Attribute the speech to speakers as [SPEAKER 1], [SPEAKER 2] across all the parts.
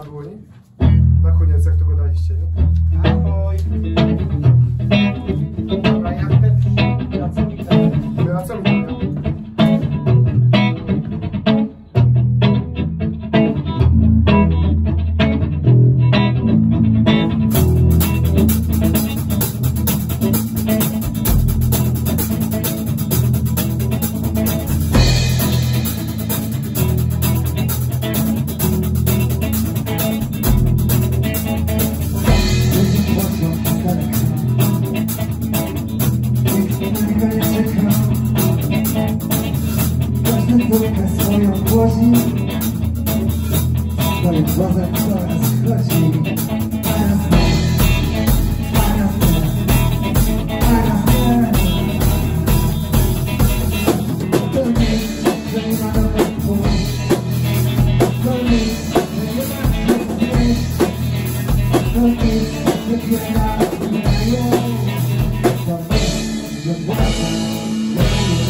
[SPEAKER 1] na dłoni? Na koniec, jak to go daliście, nie?
[SPEAKER 2] Ahoj!
[SPEAKER 3] wasn't looking so pushy But it wasn't so cushy Yeah.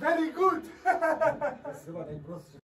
[SPEAKER 1] Very good!